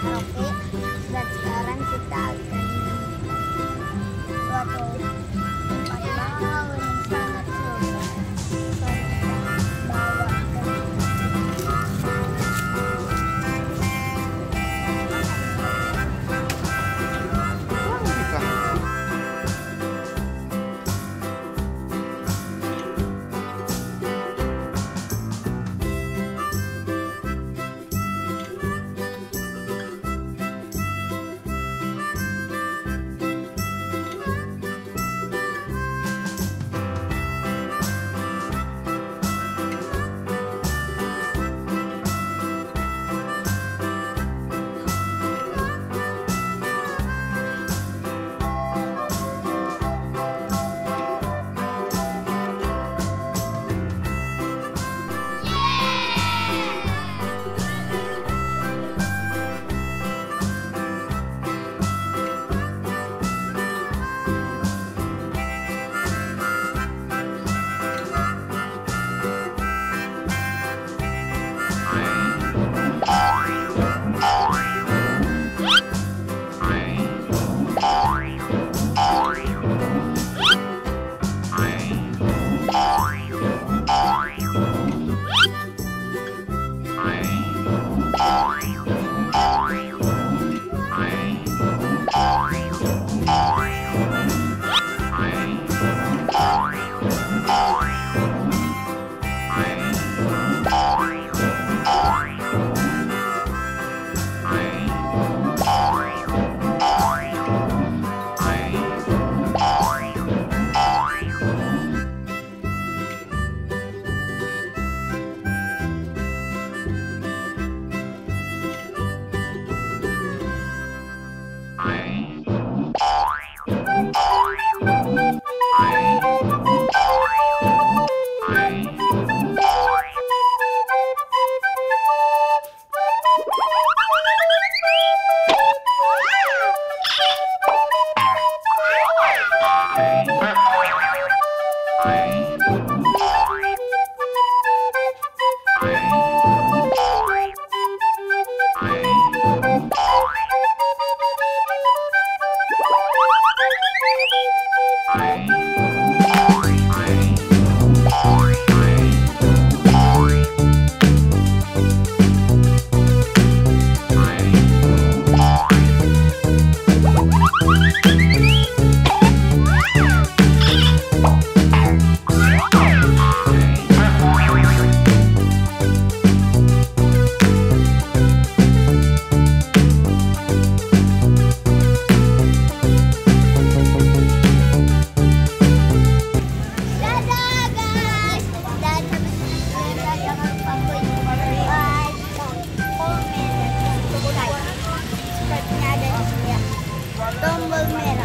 Oke, dan sekarang kita akan suatu Dumbbell Mera.